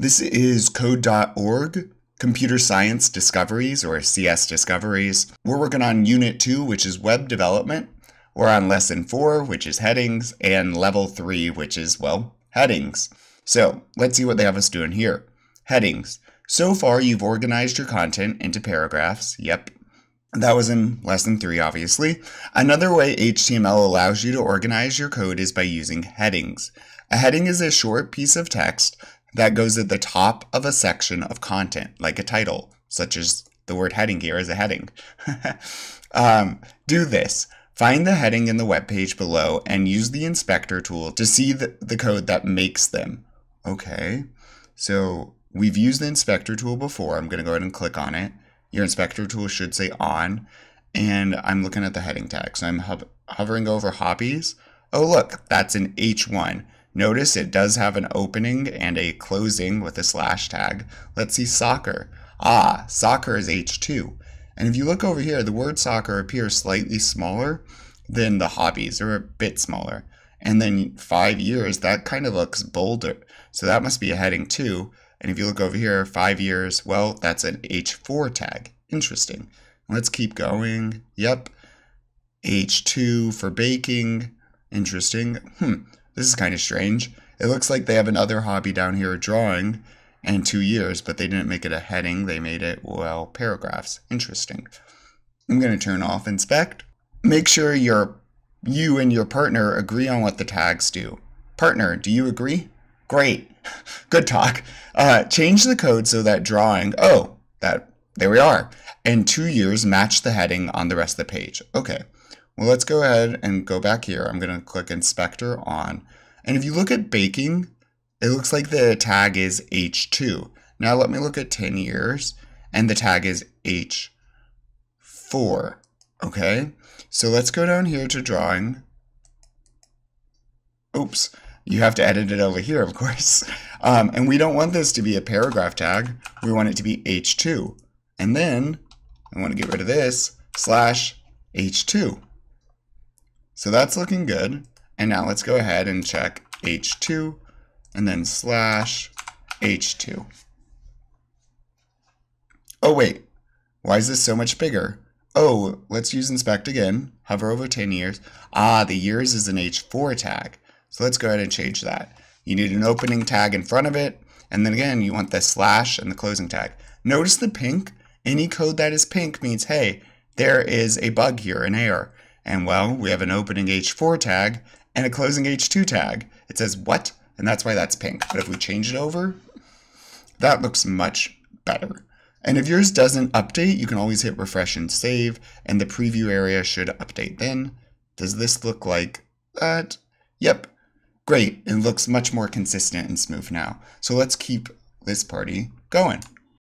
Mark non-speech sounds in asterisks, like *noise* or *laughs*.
This is code.org, Computer Science Discoveries, or CS Discoveries. We're working on Unit 2, which is Web Development. We're on Lesson 4, which is Headings, and Level 3, which is, well, Headings. So let's see what they have us doing here. Headings. So far, you've organized your content into paragraphs. Yep. That was in lesson three, obviously. Another way HTML allows you to organize your code is by using headings. A heading is a short piece of text that goes at the top of a section of content, like a title, such as the word heading here is a heading. *laughs* um, do this. Find the heading in the web page below and use the inspector tool to see the, the code that makes them. Okay, so we've used the inspector tool before. I'm going to go ahead and click on it. Your inspector tool should say on, and I'm looking at the heading tag. So I'm hovering over hobbies. Oh, look, that's an H1. Notice it does have an opening and a closing with a slash tag. Let's see soccer. Ah, soccer is H2. And if you look over here, the word soccer appears slightly smaller than the hobbies, or a bit smaller. And then five years, that kind of looks bolder. So that must be a heading two. And if you look over here, five years, well, that's an H4 tag. Interesting. Let's keep going. Yep. H2 for baking. Interesting. Hmm. This is kind of strange. It looks like they have another hobby down here, drawing, and two years, but they didn't make it a heading. They made it, well, paragraphs. Interesting. I'm going to turn off inspect. Make sure your you and your partner agree on what the tags do. Partner, do you agree? Great. *laughs* Good talk. Uh, change the code so that drawing, oh, that there we are. And two years match the heading on the rest of the page. Okay. Well, let's go ahead and go back here. I'm going to click inspector on. And if you look at baking, it looks like the tag is H2. Now let me look at 10 years and the tag is H4. Okay. So let's go down here to drawing. Oops you have to edit it over here, of course. *laughs* Um, and we don't want this to be a paragraph tag. We want it to be H2. And then I want to get rid of this slash H2. So that's looking good. And now let's go ahead and check H2 and then slash H2. Oh, wait. Why is this so much bigger? Oh, let's use inspect again. Hover over 10 years. Ah, the years is an H4 tag. So let's go ahead and change that. You need an opening tag in front of it. And then again, you want the slash and the closing tag. Notice the pink. Any code that is pink means, hey, there is a bug here, an error. And well, we have an opening H4 tag and a closing H2 tag. It says what? And that's why that's pink. But if we change it over, that looks much better. And if yours doesn't update, you can always hit refresh and save, and the preview area should update then. Does this look like that? Yep, Great, it looks much more consistent and smooth now. So let's keep this party going.